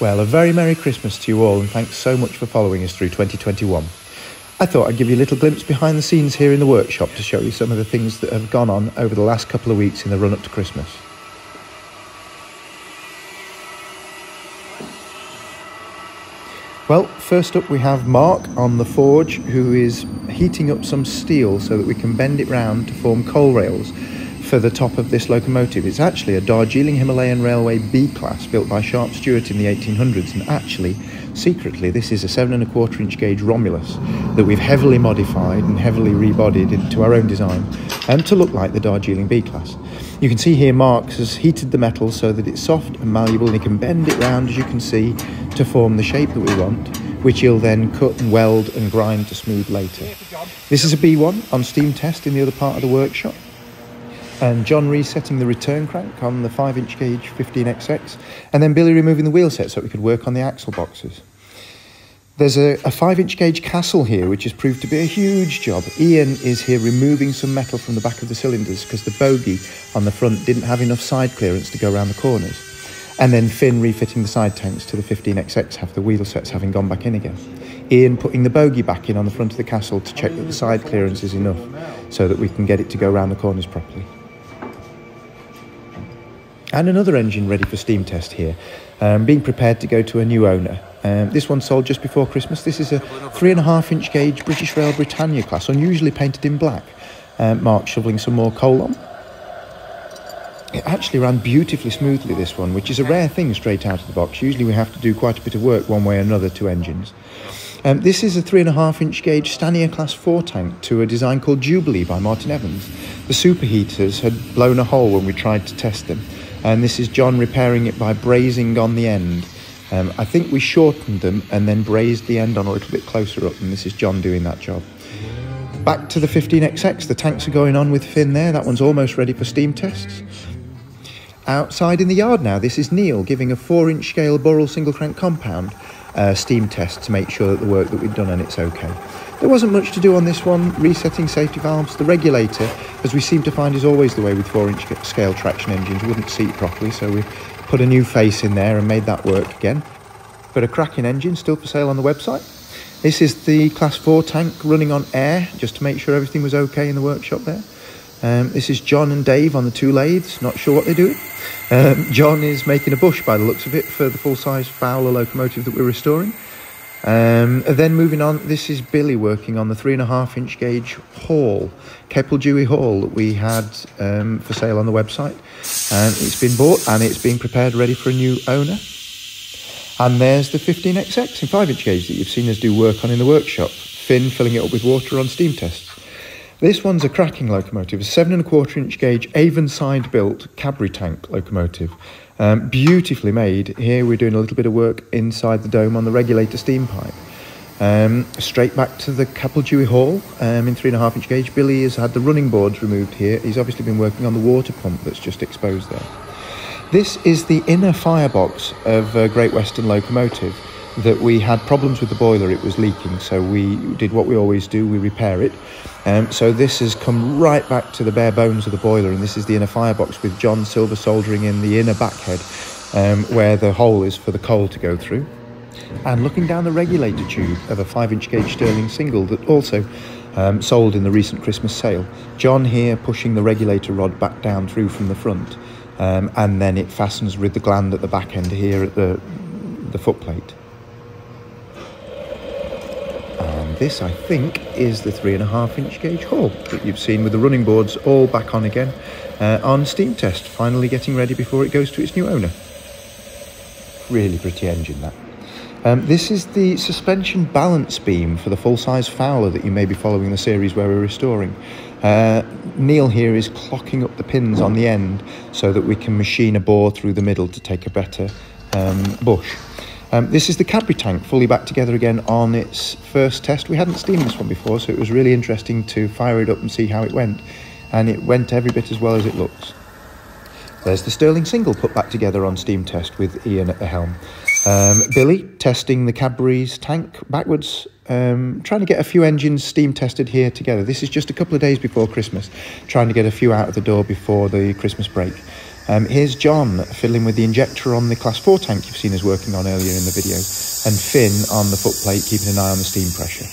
Well, a very Merry Christmas to you all, and thanks so much for following us through 2021. I thought I'd give you a little glimpse behind the scenes here in the workshop to show you some of the things that have gone on over the last couple of weeks in the run up to Christmas. Well, first up we have Mark on the forge who is heating up some steel so that we can bend it round to form coal rails for the top of this locomotive. It's actually a Darjeeling Himalayan Railway B class built by Sharp Stewart in the 1800s, and actually, secretly, this is a seven and a quarter inch gauge Romulus that we've heavily modified and heavily rebodied into our own design um, to look like the Darjeeling B class. You can see here Mark has heated the metal so that it's soft and malleable and he can bend it round as you can see to form the shape that we want which he'll then cut and weld and grind to smooth later. This is a B1 on steam test in the other part of the workshop and John resetting the return crank on the 5 inch gauge 15XX, and then Billy removing the wheel set so we could work on the axle boxes. There's a, a 5 inch gauge castle here, which has proved to be a huge job. Ian is here removing some metal from the back of the cylinders because the bogie on the front didn't have enough side clearance to go around the corners. And then Finn refitting the side tanks to the 15XX, have the wheel sets having gone back in again. Ian putting the bogie back in on the front of the castle to check that the side clearance is enough so that we can get it to go around the corners properly. And another engine ready for steam test here, um, being prepared to go to a new owner. Um, this one sold just before Christmas. This is a three and a half inch gauge British Rail Britannia class, unusually painted in black. Um, Mark shoveling some more coal on. It actually ran beautifully smoothly, this one, which is a rare thing straight out of the box. Usually we have to do quite a bit of work one way or another to engines. Um, this is a three and a half inch gauge Stanier Class 4 tank to a design called Jubilee by Martin Evans. The superheaters had blown a hole when we tried to test them and this is John repairing it by brazing on the end. Um, I think we shortened them and then brazed the end on a little bit closer up, and this is John doing that job. Back to the 15XX, the tanks are going on with Finn there. That one's almost ready for steam tests. Outside in the yard now, this is Neil giving a 4 inch scale Burrell single crank compound uh, steam test to make sure that the work that we've done on it's okay. There wasn't much to do on this one, resetting safety valves. The regulator, as we seem to find is always the way with 4 inch scale traction engines, wouldn't seat properly, so we put a new face in there and made that work again. But a cracking engine still for sale on the website. This is the Class 4 tank running on air, just to make sure everything was okay in the workshop there. Um, this is John and Dave on the two lathes, not sure what they're doing. Um, John is making a bush by the looks of it for the full size Fowler locomotive that we're restoring. Um, then moving on, this is Billy working on the three and a half inch gauge Hall, Capel Dewi Hall that we had um, for sale on the website. And it's been bought and it's being prepared ready for a new owner. And there's the 15XX in 5 inch gauge that you've seen us do work on in the workshop. Finn filling it up with water on steam tests. This one's a cracking locomotive, a seven and a quarter inch gauge Avonside built Cadbury tank locomotive. Um, beautifully made. Here we're doing a little bit of work inside the dome on the regulator steam pipe. Um, straight back to the Capel Dewi Hall um, in three and a half inch gauge. Billy has had the running boards removed here. He's obviously been working on the water pump that's just exposed there. This is the inner firebox of a Great Western locomotive that we had problems with the boiler, it was leaking, so we did what we always do, we repair it. Um, so this has come right back to the bare bones of the boiler, and this is the inner firebox with John Silver soldering in the inner backhead um, where the hole is for the coal to go through. And looking down the regulator tube of a 5 inch gauge Stirling single that also um, sold in the recent Christmas sale. John here pushing the regulator rod back down through from the front, um, and then it fastens with the gland at the back end here at the, the footplate. This, I think, is the three and a half inch gauge Hall that you've seen with the running boards all back on again uh, on steam test, finally getting ready before it goes to its new owner. Really pretty engine that. Um, this is the suspension balance beam for the full-size Fowler that you may be following the series where we're restoring. Uh, Neil here is clocking up the pins on the end so that we can machine a bore through the middle to take a better um, bush. Um, this is the Cadbury tank fully back together again on its first test. We hadn't steamed this one before, so it was really interesting to fire it up and see how it went. And it went every bit as well as it looks. There's the Stirling single put back together on steam test with Ian at the helm. Um, Billy testing the Cadbury's tank backwards, um, trying to get a few engines steam tested here together. This is just a couple of days before Christmas, trying to get a few out of the door before the Christmas break. Um, here's John fiddling with the injector on the Class 4 tank you've seen us working on earlier in the video, and Finn on the footplate keeping an eye on the steam pressure.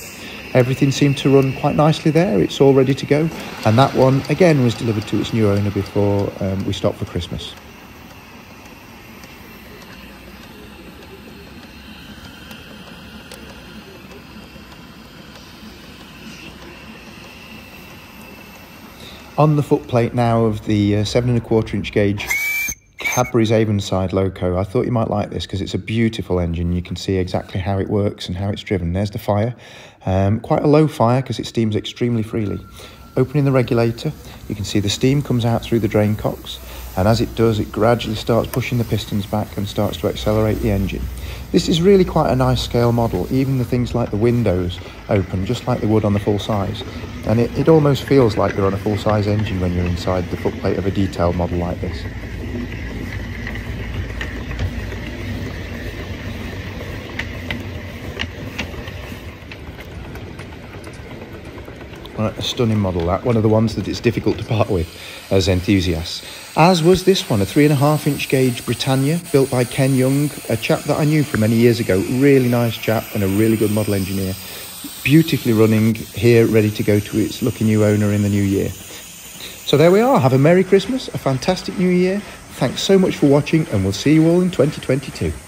Everything seemed to run quite nicely there, it's all ready to go, and that one again was delivered to its new owner before um, we stopped for Christmas. On the footplate now of the uh, seven and a quarter inch gauge Cadbury's Avonside Loco. I thought you might like this because it's a beautiful engine. You can see exactly how it works and how it's driven. There's the fire. Um, quite a low fire because it steams extremely freely. Opening the regulator, you can see the steam comes out through the drain cocks and as it does it gradually starts pushing the pistons back and starts to accelerate the engine. This is really quite a nice scale model, even the things like the windows open just like they would on the full size and it, it almost feels like you're on a full size engine when you're inside the footplate of a detailed model like this. A stunning model that, one of the ones that it's difficult to part with as enthusiasts. As was this one, a three and a half inch gauge Britannia, built by Ken Young, a chap that I knew from many years ago, really nice chap and a really good model engineer. Beautifully running here, ready to go to its lucky new owner in the new year. So there we are, have a Merry Christmas, a fantastic new year. Thanks so much for watching and we'll see you all in 2022.